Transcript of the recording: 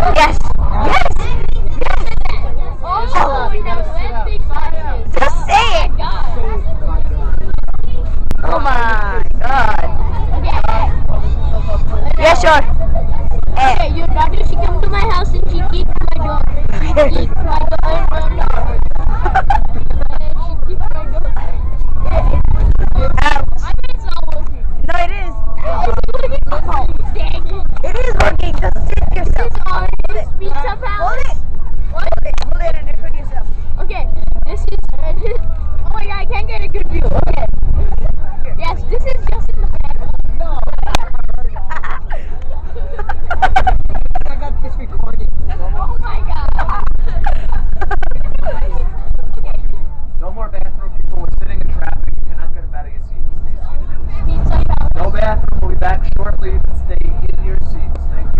Yes. Yes. yes. Oh. Just say it. Oh my god. Yeah, sure. Eh. Okay, your daughter, she come to my house and she kick my door. She kick my door. No, it is. It is working. Just sit yourself. Hold it. What? Hold it. And yourself. Okay. This is. Oh my god, I can't get a good view. Okay. Yes, this is just in the. No. I got this. Oh my god. No more bathroom people. Sitting in traffic. Cannot No bathroom. We'll be back shortly. Stay in your seats. Thank you.